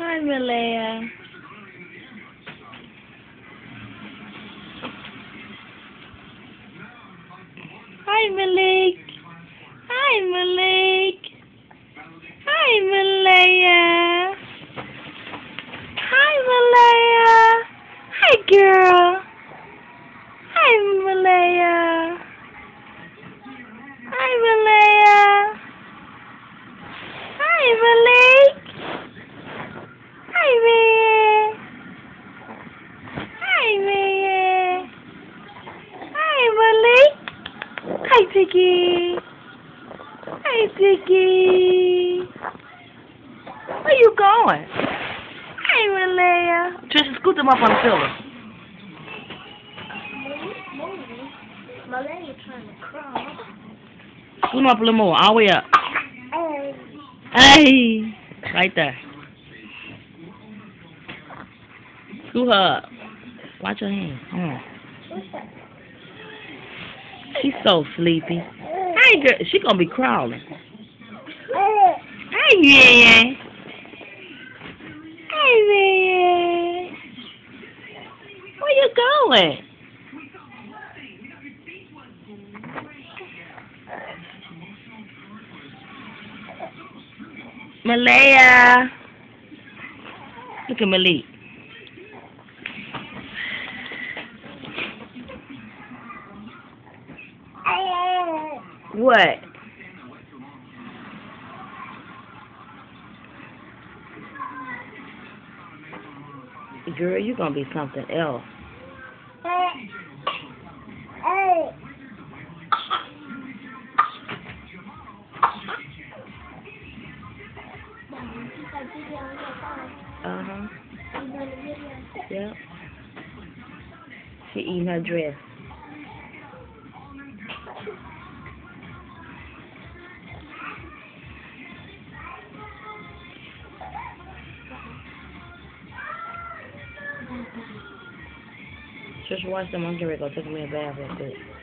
Hi, Malaya. Hi, Malik. Hi, Malik. Hi, Malaya. Hi, Malaya. Hi, girl. Hi, Malaya. Hi, Malaya. Hi, Malik. Hi, man. Hi, man. Hi, Malik. Hi, Piggy. Hi, Piggy. Where you going? Hi, Malaya. Trisha, scoot them up on the pillow. Scoot them up a little more, all the way up. Hey. Hey, right there. Scoot her up. Uh, watch her hand. Hold on. She's so sleepy. Hey, girl. She gonna be crawling. Hey. Hey, man. Where you going? Malaya. Look at Malik. What? Girl, you're gonna be something else. Hey. Hey. Uh huh. Yep. She eating her dress. Just watch them. I'm getting ready to go take me a bath real quick.